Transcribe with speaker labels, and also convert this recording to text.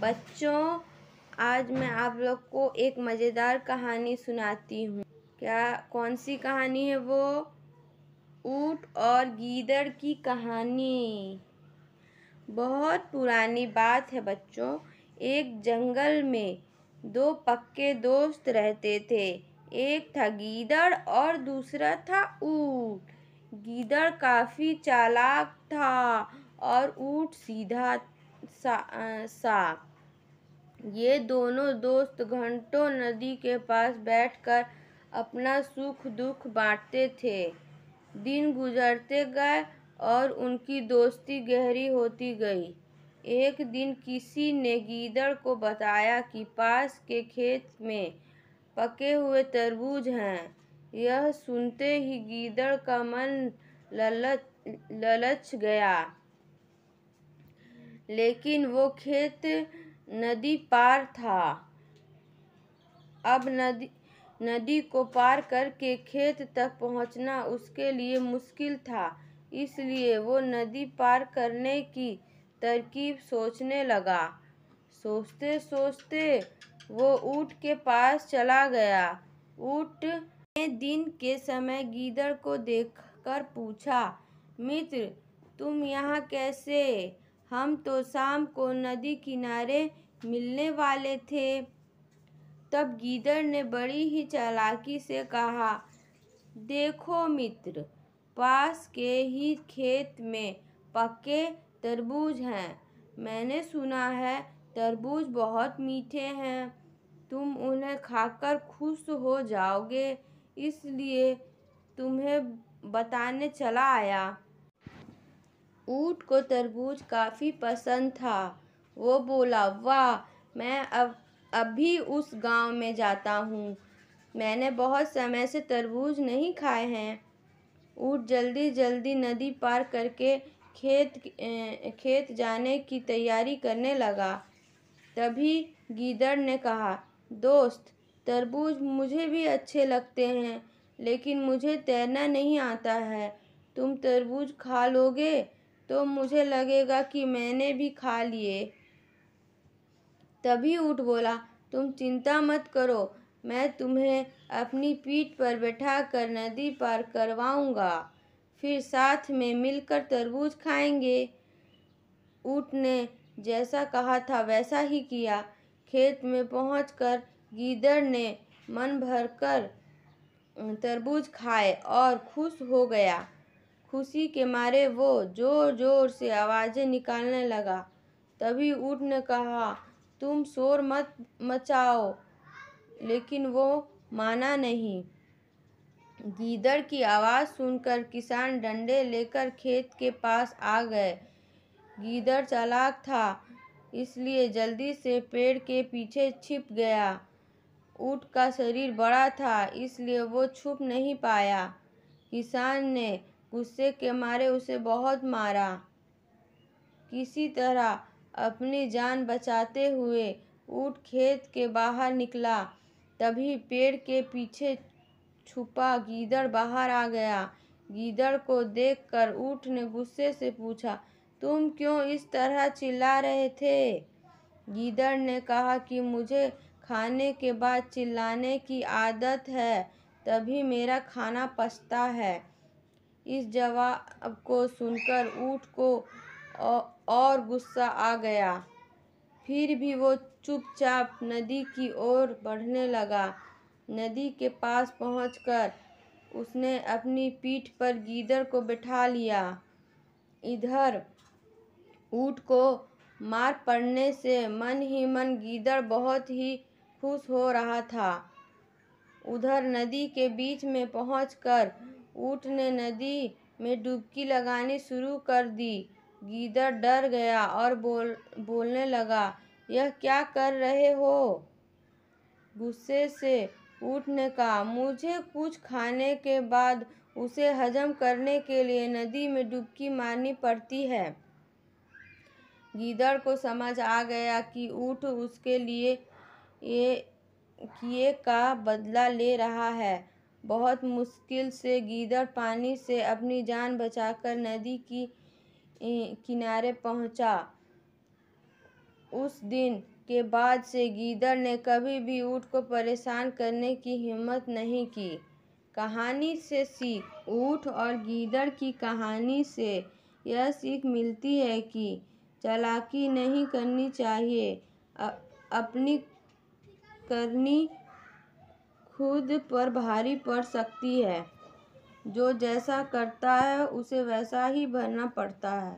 Speaker 1: बच्चों, आज मैं आप लोग को एक मज़ेदार कहानी सुनाती हूँ। क्या कौन सी कहानी है वो? ऊँट और गीदड़ की कहानी। बहुत पुरानी बात है बच्चों। एक जंगल में दो पक्के दोस्त रहते थे। एक था गीदड़ और दूसरा था ऊट। गीदड़ काफ़ी चालाक था और ऊँट सीधा सा, ये दोनों दोस्त घंटों नदी के पास बैठकर अपना सुख दुख बांटते थे। दिन गुजरते गए और उनकी दोस्ती गहरी होती गई। एक दिन किसी ने गीदड़ को बताया कि पास के खेत में पके हुए तरबूज हैं। यह सुनते ही गीदड़ का मन ललच ललच गया। लेकिन वो खेत नदी पार था। अब नदी नदी को पार करके खेत तक पहुँचना उसके लिए मुश्किल था, इसलिए वो नदी पार करने की तरकीब सोचने लगा। सोचते सोचते वो ऊँट के पास चला गया। ऊँट ने दिन के समय गीदड़ को देखकर पूछा, मित्र, तुम यहाँ कैसे? हम तो शाम को नदी किनारे मिलने वाले थे। तब गीदड़ ने बड़ी ही चालाकी से कहा, देखो मित्र, पास के ही खेत में पक्के तरबूज हैं। मैंने सुना है तरबूज बहुत मीठे हैं। तुम उन्हें खाकर खुश हो जाओगे, इसलिए तुम्हें बताने चला आया। ऊँट को तरबूज काफ़ी पसंद था। वो बोला, वाह, मैं अब, अभी उस गाँव में जाता हूँ। मैंने बहुत समय से तरबूज नहीं खाए हैं। ऊँट जल्दी जल्दी नदी पार करके खेत खेत जाने की तैयारी करने लगा। तभी गीदड़ ने कहा, दोस्त, तरबूज मुझे भी अच्छे लगते हैं, लेकिन मुझे तैरना नहीं आता है। तुम तरबूज खा लोगे? तो मुझे लगेगा कि मैंने भी खा लिए। तभी ऊँट बोला, तुम चिंता मत करो, मैं तुम्हें अपनी पीठ पर बैठाकर नदी पार करवाऊँगा। फिर साथ में मिलकर तरबूज खाएँगे। ऊँट ने जैसा कहा था वैसा ही किया। खेत में पहुंचकर गीदड़ ने मन भरकर तरबूज खाए और खुश हो गया। खुशी के मारे वो ज़ोर ज़ोर से आवाज़ें निकालने लगा। तभी ऊँट ने कहा, तुम शोर मत, मचाओ। लेकिन वो माना नहीं। गीदड़ की आवाज़ सुनकर किसान डंडे लेकर खेत के पास आ गए। गीदड़ चालाक था, इसलिए जल्दी से पेड़ के पीछे छिप गया। ऊँट का शरीर बड़ा था, इसलिए वो छुप नहीं पाया। किसान ने गुस्से के मारे उसे बहुत मारा। किसी तरह अपनी जान बचाते हुए ऊँट खेत के बाहर निकला। तभी पेड़ के पीछे छुपा गीदड़ बाहर आ गया। गीदड़ को देखकर ऊँट ने गुस्से से पूछा, तुम क्यों इस तरह चिल्ला रहे थे? गीदड़ ने कहा कि मुझे खाने के बाद चिल्लाने की आदत है, तभी मेरा खाना पचता है। इस जवाब को सुनकर ऊँट को और गुस्सा आ गया। फिर भी वो चुपचाप नदी की ओर बढ़ने लगा। नदी के पास पहुंचकर उसने अपनी पीठ पर गीदड़ को बैठा लिया। इधर ऊँट को मार पड़ने से मन ही मन गीदड़ बहुत ही खुश हो रहा था। उधर नदी के बीच में पहुंचकर ऊँट ने नदी में डुबकी लगानी शुरू कर दी। गीदड़ डर गया और बोल, बोलने लगा, यह क्या कर रहे हो? गुस्से से ऊँट ने कहा, मुझे कुछ खाने के बाद उसे हजम करने के लिए नदी में डुबकी मारनी पड़ती है। गीदड़ को समझ आ गया कि ऊँट उसके लिए ये, किए का बदला ले रहा है। बहुत मुश्किल से गीदड़ पानी से अपनी जान बचाकर नदी की किनारे पहुँचा। उस दिन के बाद से गीदड़ ने कभी भी ऊँट को परेशान करने की हिम्मत नहीं की। कहानी से सीख, ऊँट और गीदड़ की कहानी से यह सीख मिलती है कि चालाकी नहीं करनी चाहिए। अपनी करनी खुद पर भारी पड़ सकती है। जो जैसा करता है, उसे वैसा ही भरना पड़ता है।